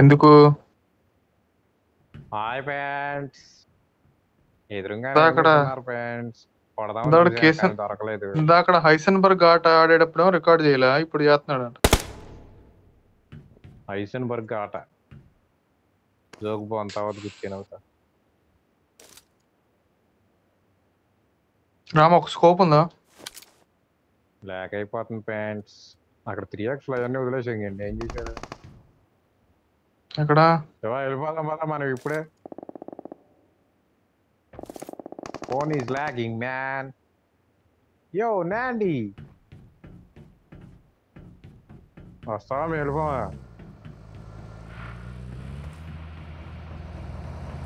ఎందుకు? Hi pants ఎదురుగా అక్కడ- ప్యాంట్స్ దాడు కేసు- దొరకలేదు. ఇందాక హైసన్బర్గ్ ఆట ఆడేటప్పుడు రికార్డ్ చేయలే ఇప్పుడు చేస్తున్నాడు అంట హైసెన్బర్గ్ ఆట. జోక్ బాగుంది తర్వాత గుర్తిన రామ ఒక స్కోప్ ఉందా? బ్లాక్ అయిపోతుంది ప్యాంట్స్ అక్కడ త్రీ ఎక్స్ అవన్నీ వదిలేసేయండి ఏం చేశాడు ఎక్కడ శివ వెళ్ళిపోదాం పదా మనం ఇప్పుడే phone is logging man yo నాండి వస్తావా మేము వెళ్ళిపోవా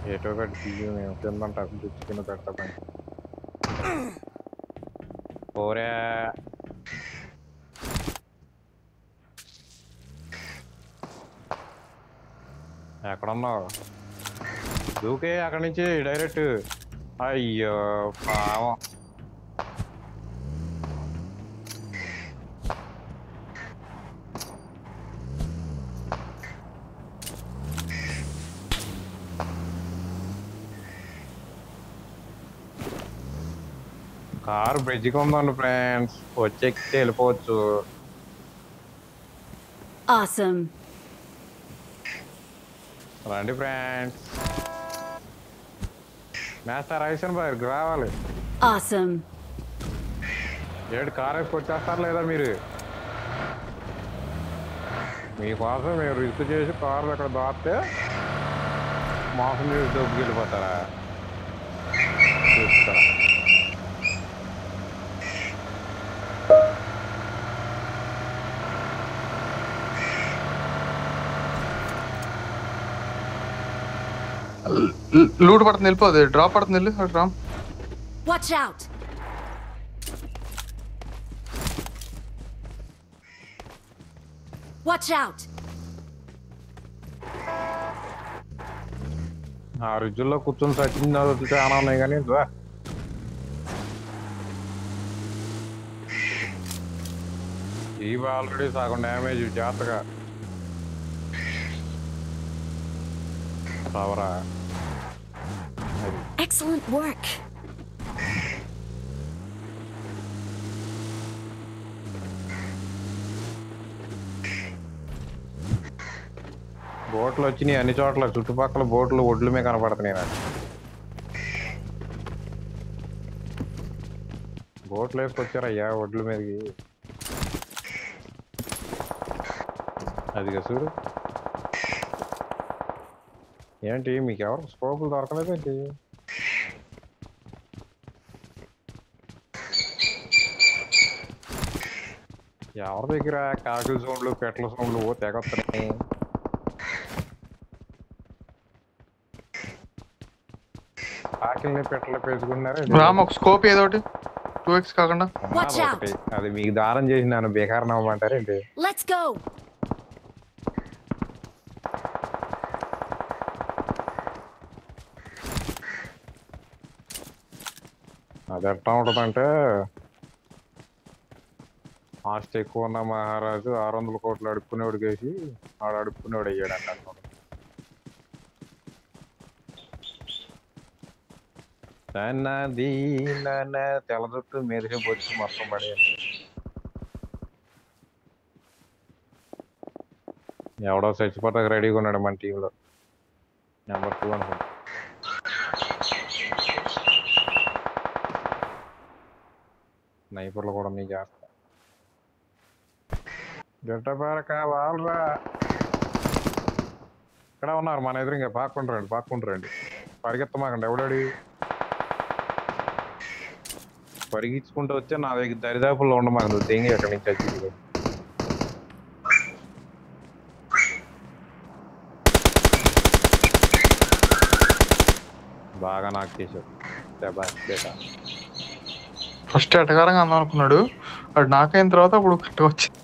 ఏటో పెట్టి తీసి మేము కిందంట గుచ్చి కింద పెడతాం ఓరే ఎక్కడున్నావు? దూకే అక్కడి నుంచి డైరెక్ట్. అయ్యో పావం. కారు బ్రిడ్జికి ఉందండి ఫ్రెండ్స్ వచ్చెక్కితే వెళ్ళిపోవచ్చు. Awesome. రండి ఫ్రెండ్స్ మాస్టర్ ఐసన్ బాయ్ రావాలి. Awesome. ఏడు కార్ వేసుకొచ్చేస్తారు లేదా మీరు? మీకోసం మీరు రిస్క్ చేసి కారు అక్కడ దాస్తే మోసం చేసి డబ్బుకి వెళ్ళిపోతారా? చూస్తా లూట్ పడుతుంది వెళ్ళిపోదు డ్రాప్ పడుతుంది వెళ్ళి అటు Ram Watch out. Watch out. ఆ రుజుల్లో కూర్చొని సచిన్ చదివితే చాలా ఉన్నాయి కానీ రా. ఇవి ఆల్రెడీ సగం డ్యామేజ్ జాగ్రత్తగా సవరా Excellent work. బోట్లు వచ్చినాయి అన్ని చోట్ల. చుట్టుపక్కల బోట్లు ఒడ్లు మీద కనపడుతున్నాయి నాకు. బోట్లు వేసుకొచ్చారయ్యా ఒడ్ల మీదకి. అదిగా చూడు. ఏంటి మీకు ఎవరు స్కోపులు దొరకలేదేంటి? ఎవరి దగ్గర కాకుల సౌండ్లు పెట్టల సౌండ్లు ఓ తెగొస్తున్నాయి ఆకలిని పెట్టలు పెంచుకున్నారు రామ్ ఒక స్కోప్ ఏదో ఒకటి. టూ ఎక్స్ కాకుండా. అది మీకు దారం చేసి నన్ను బేకారం Let's go. అది ఎట్లా ఉంటుందంటే ఆస్తి ఎక్కువ ఉన్న మహారాజు ఆరు వందల కోట్లు అడుక్కునేవాడు కేసి ఆడు అడుక్కునేవాడు అయ్యాడు అంట నన్నది నన్న తెల్ల జుట్టు మెరిసే బొచ్చు మొత్తం పడేది ఎవడో చచ్చిపోతాక రెడీగా ఉన్నాడు మన టీంలో. నెంబర్ టూ అనుకుంటా. నైపుర్లు కూడా నీ చేస్తా జట్టపార కావాలరా. ఇక్కడ ఉన్నారు మన ఎదురు ఇంకా పాక్కుంటారండి పాక్కుంటారండి పరిగెత్తమాకండి ఎవడాడి? పరిగించుకుంటూ వచ్చే నా దగ్గర దరిదాపుల్లో ఉండమాక నువ్వు తెంగి అక్కడి నుంచి వచ్చి బాగా నాకు చేశాడు. ఫస్ట్ ఎటగారంగా అందాం అనుకున్నాడు. వాడు నాకైన తర్వాత అప్పుడు వచ్చింది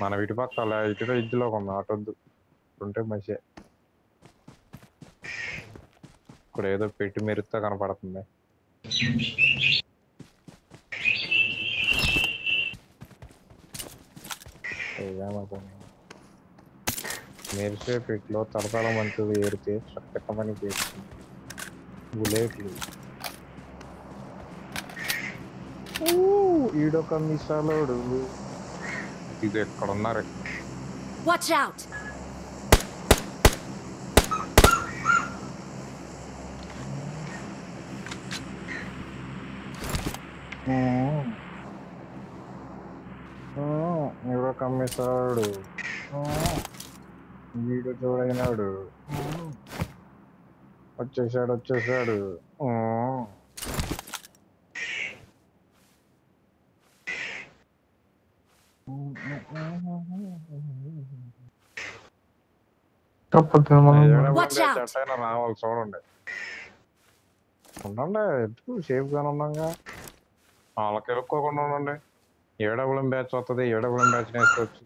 మన ఇటు పక్క అలా ఇటులో ఇద్దులో ఉంది అటొద్దు ఉంటే మంచిదే. ఇక్కడ ఏదో పెట్టి మెరుస్తా కనపడుతుంది. మెరిసే పెట్టిలో తడతల మంచిది ఏరితే చక్కమని చేస్తుంది బుల్లెట్లు. ఈడొక మిసాలోడు. ఇది ఎక్కడ ఉన్నారు Watch out! ఎవరో కమ్మేశాడు వీడు చూడైనాడు వచ్చేసాడు వచ్చేసాడు తప్పదు రావాలి చూడండి ఉండండి ఎందుకు సేఫ్ గానే ఉన్నాగా వాళ్ళకి ఎరుక్కోకుండా ఉండండి. ఏడబులం బ్యాచ్ వస్తుంది ఏడబులం బ్యాచ్ నేర్చుకోవచ్చు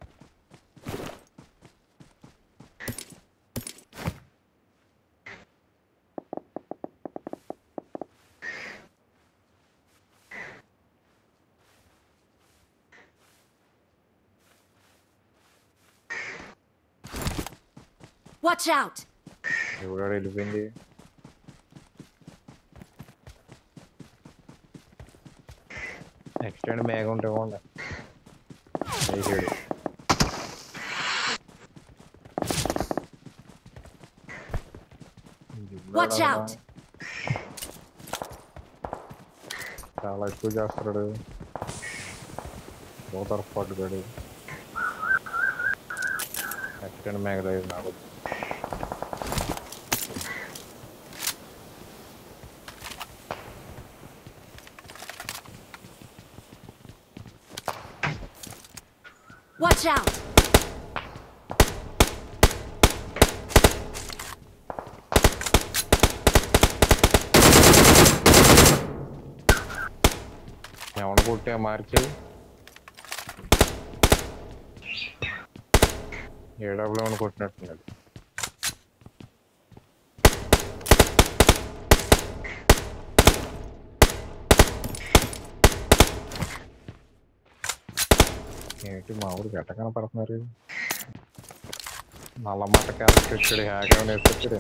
Watch out! ఎవడాడు వెళ్ళిపోయింది నెక్స్ట్ అండ్ మేఘ ఉంటే పోండి వేసాడు Watch out! చాలా ఎక్కువ చేస్తున్నాడు పోతారు పట్టుగాడు నెక్స్ట్ అండ్ మేఘ లేదు నాకు Watch! I want to go to a market. Here, I want to go to a market. ఏంటి మా ఊరు గట్ట కనపడుతున్నారు? నల్ల మట్ట క్యారెక్టర్ ఇచ్చాడు హ్యాక్ వేసుకొచ్చాడు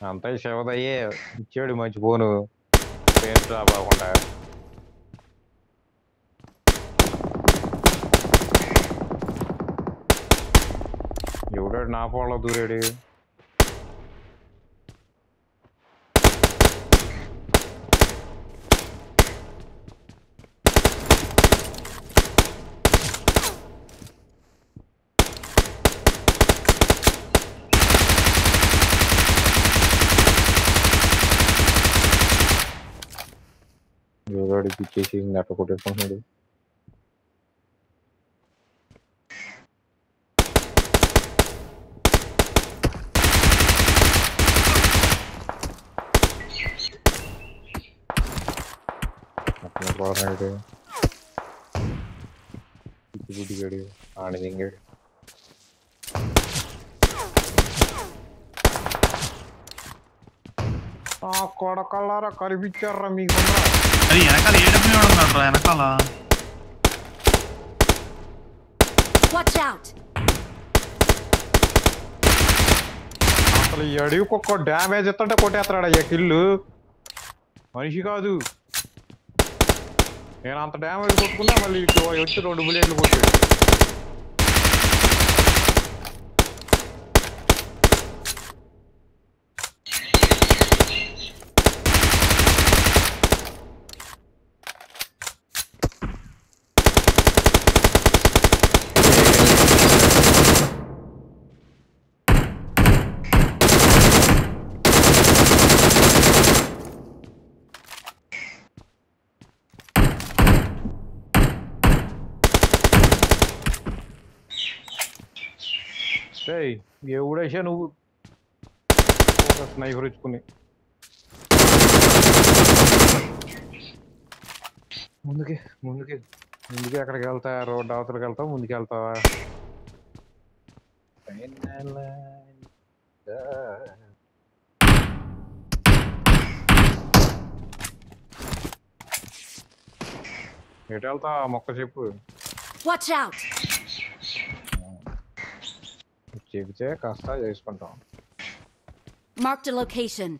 అంతా శివదయ్యే ఇచ్చాడు మంచి ఫోను. పేరు రాబాకుండా ఎవడాడు నా ఫోన్లో దూరాడు? periodic chasing that recorded from here. Nothing about it. People do get you. And ఆ కొడకల్లారా కనిపించారా మీకు అది వెనకాల ఏడబ్ల్యూ ఉన్నాడు రా వెనకాల? Watch out! అసలు ఈ అడవికి ఒక్క డ్యామేజ్ ఎత్తంటే కొట్టేస్తాడు అయ్యా కిల్లు మనిషి కాదు. నేను అంత డ్యామేజ్ కొట్టుకున్నా మళ్ళీ ఇటు వచ్చి రెండు బుల్లెట్లు కొట్టాడు. ఎవడేసా నువ్వు ఒక స్నైఫర్ ఇచ్చుకుని ముందుకి ముందుకి. ముందుకి ఎక్కడికి వెళ్తా రోడ్డు అవతలకి వెళ్తావు ముందుకు వెళ్తావా ఎటు వెళ్తావా మొక్క చెప్పు. Out! Mark the location.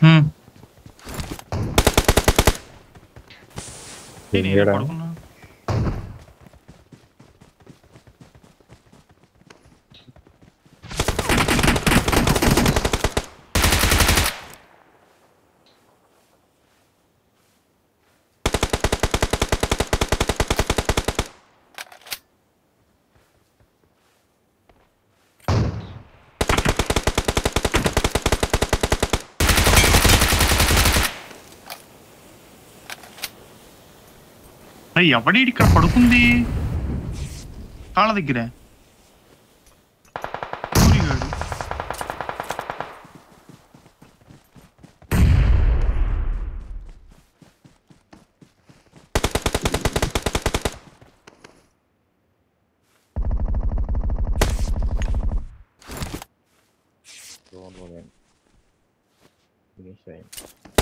Hmm. అరే ఎవడీడు ఇక్కడ పడుకుంది కాళ్ళ దగ్గర Finish right.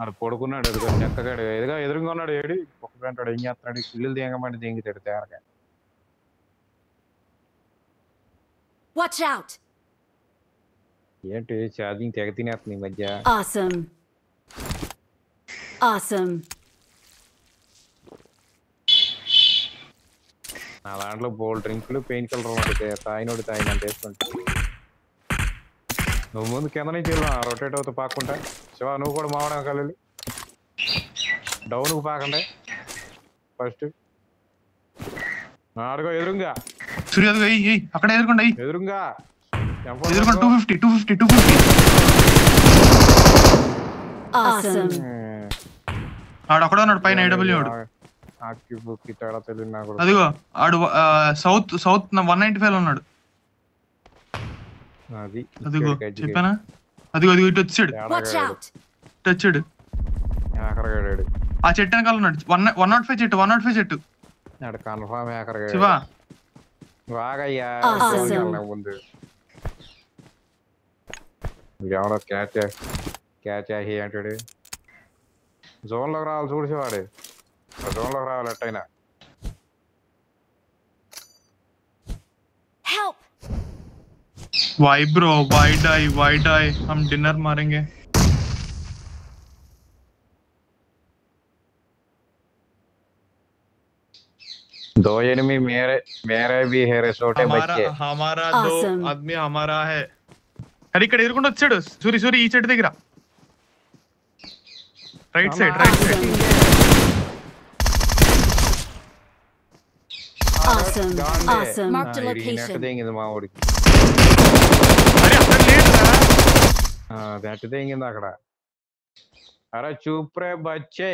ఆడు పడుకున్నాడు ఎదుగు చెక్కగాడు ఎదుగా ఎదురుగా ఉన్నాడు ఏడి? ఒక్క గంటాడు ఏం చేస్తున్నాడు? పిల్లలు దిగమంటే దింగితాడు? తేరగా. Out! ఏంటి? ఛార్జింగ్ తెగ తినేస్తుంది ఈ మధ్య. నా దాంట్లో బోల్ డ్రింకులు పెయిన్ కిల్లర్ ఉంటుంది తాయినోడి తాయినంత వేసుకుంటా. నువ్వు ముందు కింద నుంచి వెళ్ళు రొటేట్ అవుతూ పాకుంటా శివ నువ్వు కూడా మావడం కలలి డౌన్కి పాకండి. ఫస్ట్ అడుగో ఎదురుగా. సూర్య అక్కడ ఎదుర్కొండి. ఎదురుగా. ఎదుర్కొండి two fifty two fifty two fifty Awesome. ఆడు అక్కడ ఉన్నాడు పైన కూడా. అదిగో ఆడు సౌత్ సౌత్ వన్ నైన్టీ ఫైవ్లో ఉన్నాడు. అది అదిగో ఇక్కడికి ఎడ్జ్కి. చెప్పానా అదిగో అదిగో ఇటు వచ్చాడు Watch తేడాగాడు. out! ఇటు వచ్చాడు ఏకరగాడాడు ఆ చెట్టు వెనకాల ఉన్నాడు వన్ వన్ నాట్ ఫైవ్ చెట్టు వన్ నాట్ ఫైవ్ చెట్టు ఆడు కన్ఫామ్ ఏకరగాడు శివ బాగయ్యా Awesome. జోన్కి వెళ్ళిన ముందు ఎవడో క్యాచ్ క్యాచ్ ఆహి అంటాడు జోన్లోకి రావాలి చూసి వాడు జోన్లోకి రావాలి ఎట్టయినా Why bro why die why die हम डिनर मारेंगे दो एनिमी मेरे मेरे भी है रे छोटे हमारा बच्चे हमारा दो Awesome. आदमी हमारा है అరే ఇక్కడ ఎదుర్కొంటూ వచ్చాడు సూరి సూరి ఈ చెట్టు దగ్గర right side right side Awesome. గాండే. Awesome. Marked a ఆ, ఇది నెట్ location. ധ്യാറ്റ് തേങ്ങിന്നാക്കടാ അറ ചൂപ്രേ ബച്ചേ.